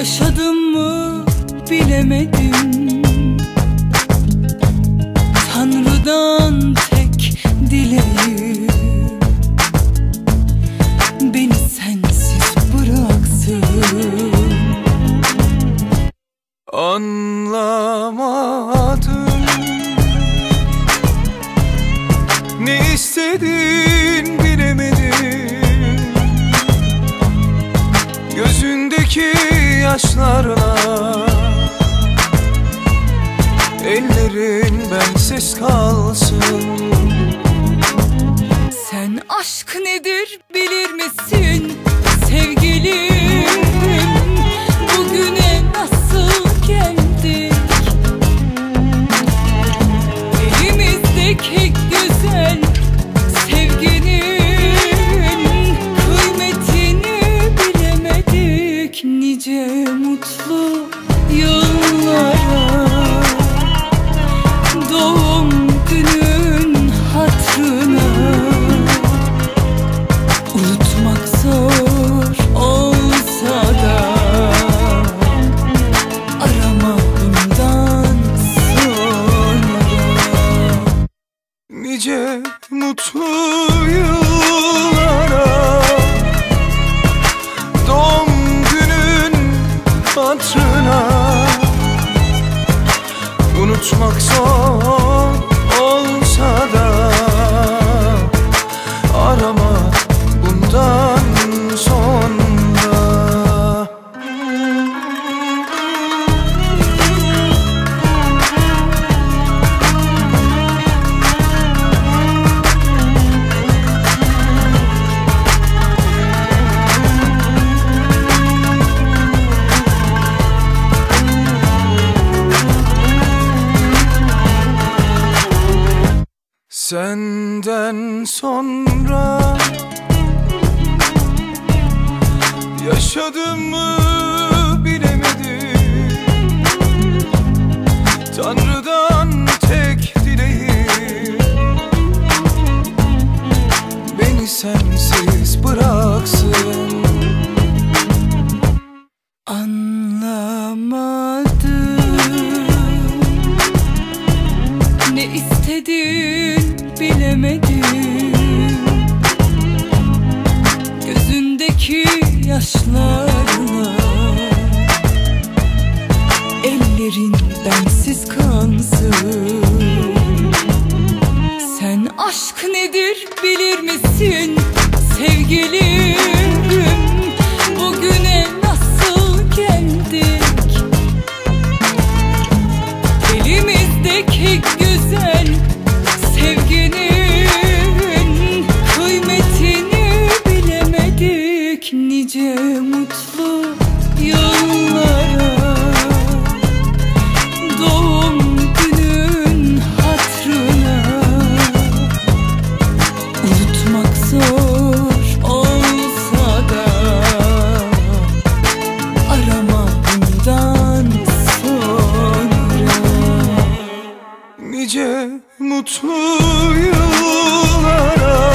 Yaşadım mı bilemedim. Tanrı'dan tek dileğim. Beni sensiz bıraksın. Anlamadım. Ne istedin yaşlarla Ellerin bensiz kalsın mutlu yıllara. Doğum günün hatırına. Unutmak zor Senden sonra Yaşadım mı bilemedim. Tanrı'dan gün bilemedim. Gözündeki yaşlarla Ellerin bensiz kansın. Sen aşk nedir bilir misin sevgilim? Bugüne nasıl geldik? Elimizdeki güzel yaşlı yıllara Doğum günün hatrına. Unutmak zor olsa da Arama bundan sonra. Nice mutlu yıllara